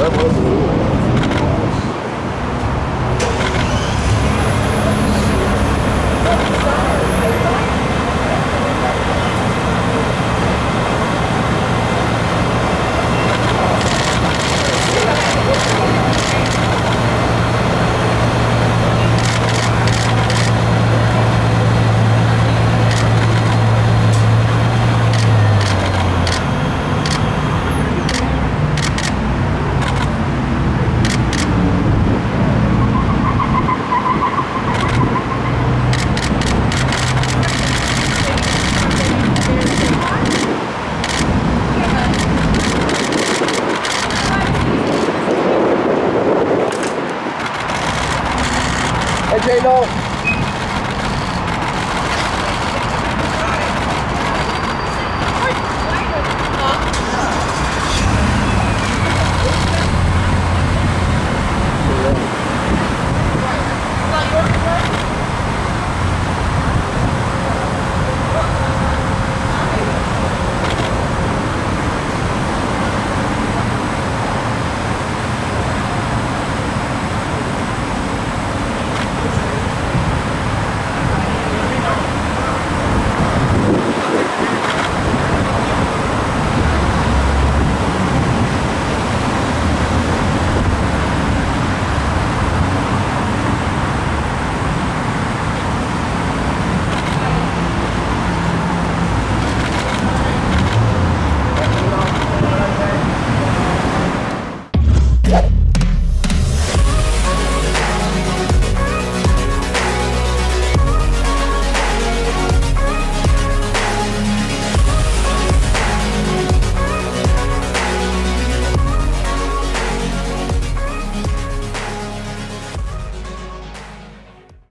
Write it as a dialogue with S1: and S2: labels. S1: Давай, давай. Hey, j